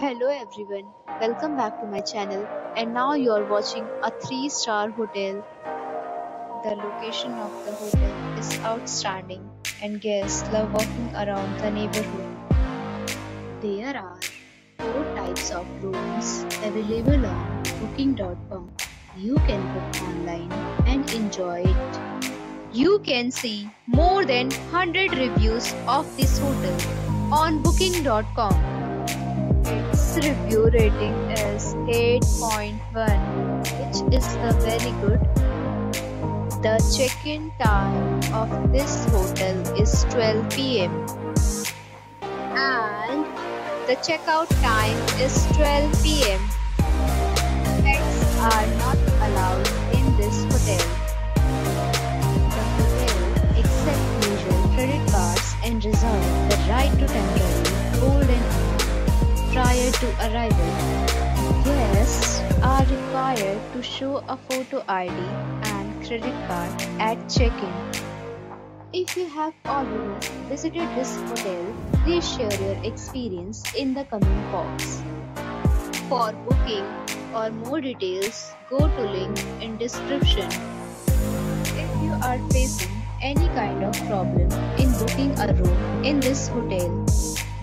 Hello everyone, welcome back to my channel and now you are watching a 3 star hotel. The location of the hotel is outstanding and guests love walking around the neighborhood. There are 4 types of rooms available on booking.com. You can book online and enjoy it. You can see more than 100 reviews of this hotel on booking.com. Review rating is 8.1, which is a very good. The check-in time of this hotel is 12 pm and the checkout time is 12 pm. To arrival. Guests are required to show a photo ID and credit card at check-in. If you have already visited this hotel, please share your experience in the comment box. For booking or more details, go to link in description. If you are facing any kind of problem in booking a room in this hotel,